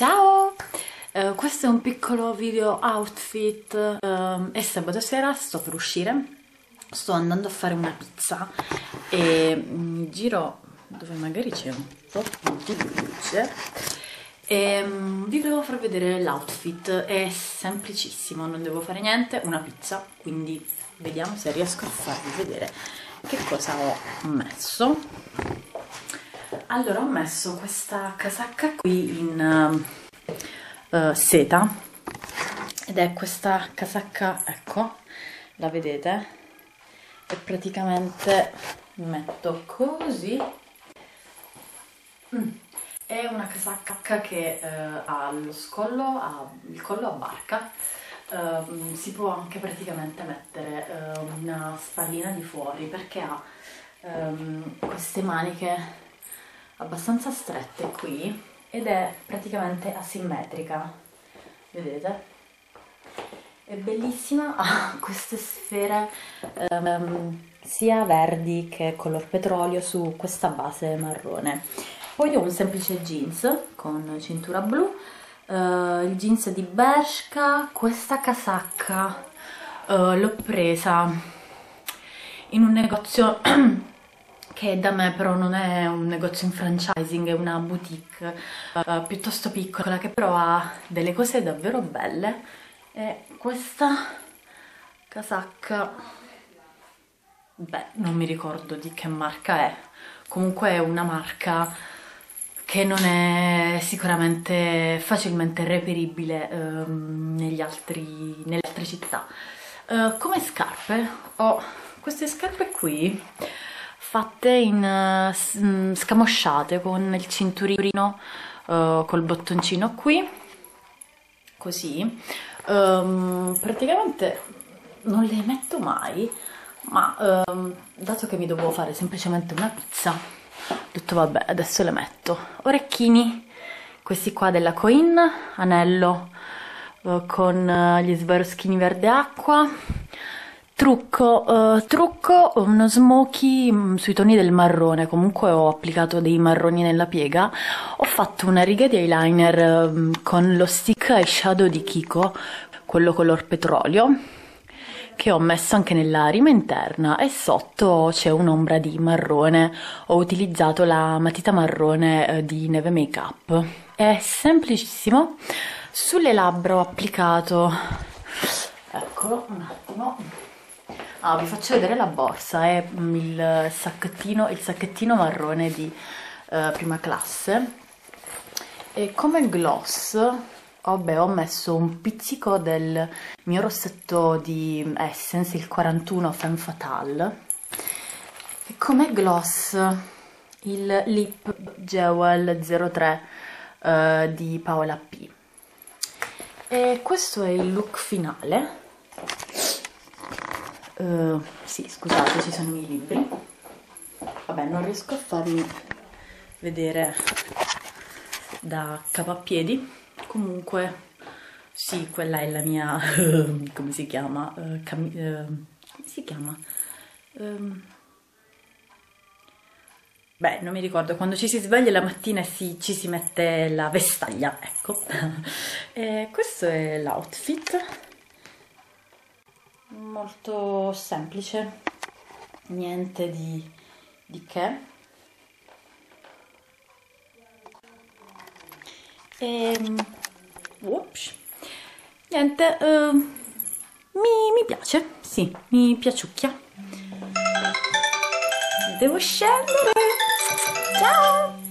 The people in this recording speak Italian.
Ciao! Uh, questo è un piccolo video outfit, uh, è sabato sera, sto per uscire, sto andando a fare una pizza e mi giro dove magari c'è un po' di luce. E um, vi volevo far vedere l'outfit, è semplicissimo, non devo fare niente, una pizza, quindi vediamo se riesco a farvi vedere che cosa ho messo. Allora ho messo questa casacca qui in uh, seta ed è questa casacca, ecco, la vedete? E praticamente metto così. Mm. È una casacca che uh, ha lo scollo, ha il collo a barca, uh, si può anche praticamente mettere uh, una spallina di fuori perché ha um, queste maniche abbastanza strette qui ed è praticamente asimmetrica. Vedete? È bellissima ha queste sfere um, sia verdi che color petrolio su questa base marrone. Poi ho un semplice jeans con cintura blu uh, il jeans di Bershka questa casacca uh, l'ho presa in un negozio che da me però non è un negozio in franchising, è una boutique uh, piuttosto piccola che però ha delle cose davvero belle. E questa casacca, beh non mi ricordo di che marca è, comunque è una marca che non è sicuramente facilmente reperibile um, negli altri, nelle altre città. Uh, come scarpe? Ho queste scarpe qui fatte in uh, scamosciate con il cinturino uh, col bottoncino qui così. Um, praticamente non le metto mai ma um, dato che mi dovevo fare semplicemente una pizza ho detto vabbè adesso le metto. Orecchini questi qua della Coin anello uh, con gli svaroschini verde acqua Trucco, uh, trucco uno smoky mm, sui toni del marrone, comunque ho applicato dei marroni nella piega, ho fatto una riga di eyeliner uh, con lo stick eyeshadow di Kiko, quello color petrolio, che ho messo anche nella rima interna. E sotto c'è un'ombra di marrone, ho utilizzato la matita marrone uh, di Neve Makeup, è semplicissimo, sulle labbra ho applicato, eccolo un attimo, Ah, vi faccio vedere la borsa, è il sacchettino, il sacchettino marrone di uh, prima classe. E come gloss, vabbè, ho messo un pizzico del mio rossetto di Essence, il 41 Femme Fatale. E come gloss, il Lip Jewel 03 uh, di Paola P. E questo è il look finale Uh, sì, scusate, ci sono i libri. Vabbè, non riesco a farvi vedere da capo a piedi. Comunque, sì, quella è la mia... come si chiama? Uh, cam- uh, come si chiama? Um, beh, non mi ricordo, quando ci si sveglia la mattina si, ci si mette la vestaglia, ecco. e questo è l'outfit molto semplice, niente di, di che. E, ehm, ups, niente, uh, mi, mi piace, sì, mi piaciucchia. Devo scendere. Ciao!